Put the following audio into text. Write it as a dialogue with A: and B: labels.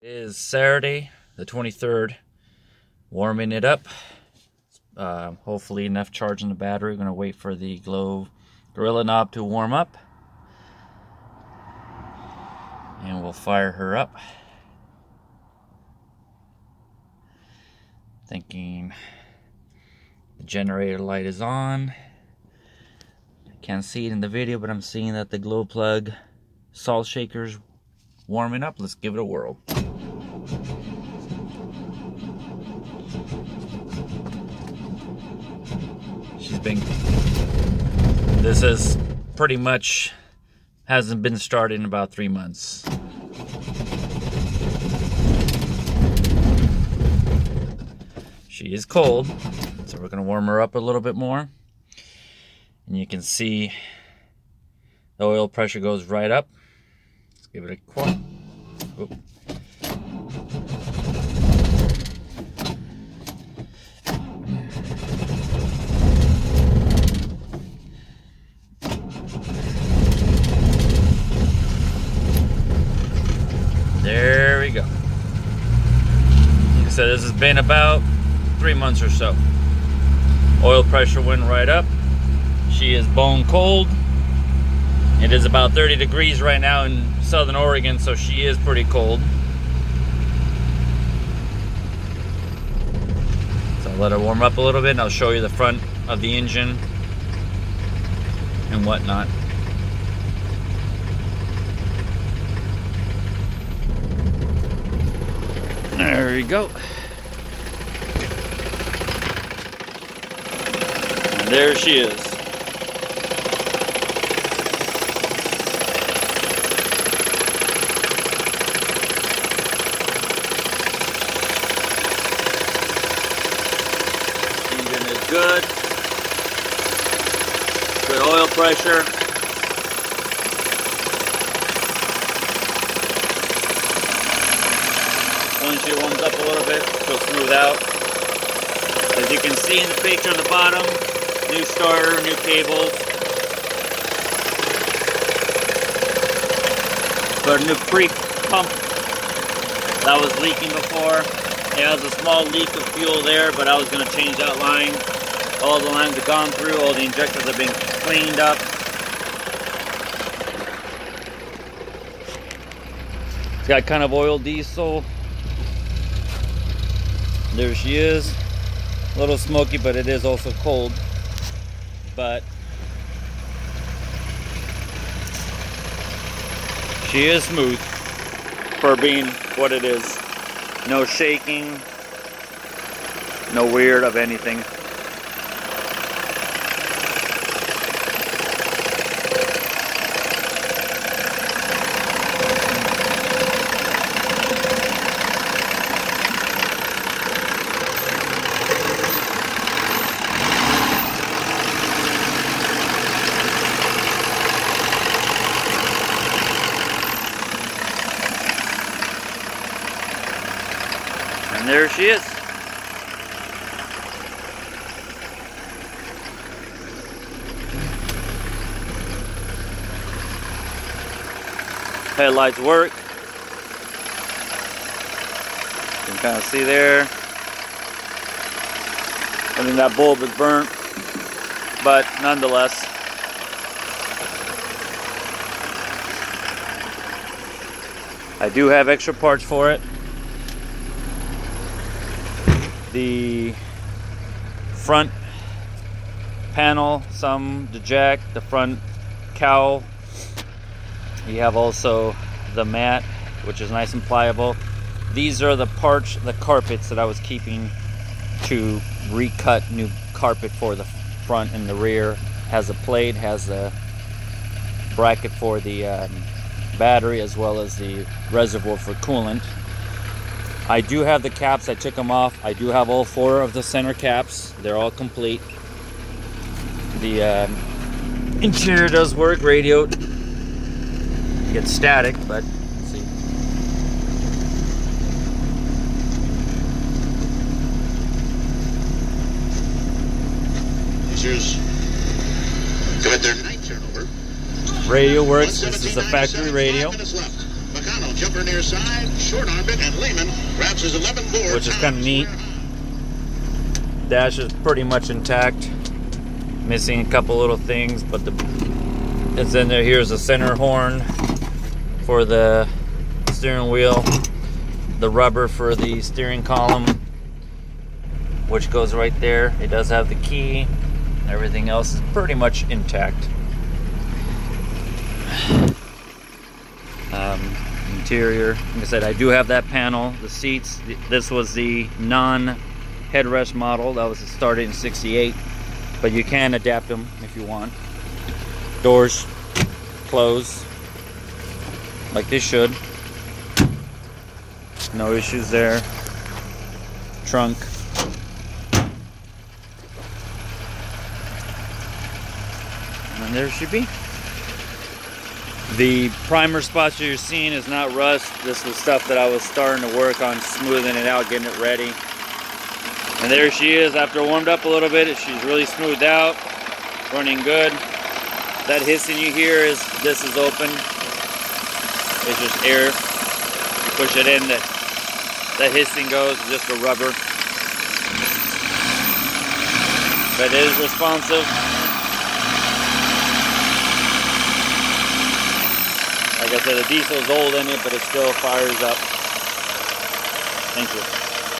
A: It is Saturday, the 23rd. Warming it up. Uh, hopefully enough charge in the battery. We're going to wait for the glow gorilla knob to warm up. And we'll fire her up. Thinking the generator light is on. I can't see it in the video, but I'm seeing that the glow plug salt shaker's warming up. Let's give it a whirl. She's been. This is pretty much hasn't been started in about three months. She is cold, so we're gonna warm her up a little bit more. And you can see the oil pressure goes right up. Let's give it a quart. Oop. There we go. Like I said, this has been about three months or so. Oil pressure went right up. She is bone cold. It is about 30 degrees right now in southern Oregon, so she is pretty cold. So I'll let her warm up a little bit and I'll show you the front of the engine and whatnot. There we go. And there she is. Engine is good. Good oil pressure. Once she warms up a little bit, she'll smooth out. As you can see in the picture on the bottom, new starter, new cables. Got a new pre pump that was leaking before. It has a small leak of fuel there, but I was going to change that line. All the lines have gone through, all the injectors have been cleaned up. It's got kind of oil diesel. There she is. A little smoky, but it is also cold. But she is smooth for being what it is. No shaking, no weird of anything. And there she is. Headlights work. You can kind of see there. I mean, that bulb is burnt, but nonetheless. I do have extra parts for it. The front panel, some the jack, the front cowl. You have also the mat, which is nice and pliable. These are the parts, the carpets that I was keeping to recut new carpet for the front and the rear. Has a plate, has a bracket for the um, battery as well as the reservoir for coolant. I do have the caps. I took them off. I do have all four of the center caps. They're all complete. The um, interior does work. Radio gets static, but let's see.
B: Officers, commit their night turnover.
A: Radio works. This is a factory radio.
B: Jumper near side, short armed it, and Lehman grabs his 11 board.
A: Which is kind of neat. Dash is pretty much intact. Missing a couple little things, but the it's in there. Here's the center horn for the steering wheel, the rubber for the steering column, which goes right there. It does have the key. Everything else is pretty much intact. Um, interior, like I said, I do have that panel. The seats, this was the non headrest model. That was started in 68 but you can adapt them if you want. Doors close like they should. No issues there. Trunk. And there should be the primer spots you're seeing is not rust this is stuff that I was starting to work on smoothing it out getting it ready and there she is after warmed up a little bit. She's really smoothed out, running good. That hissing you hear is this is open. It's just air. You push it in, that, that hissing goes, just a rubber. But it is responsive. Like I said, the diesel is old in it, but it still fires up. Thank you.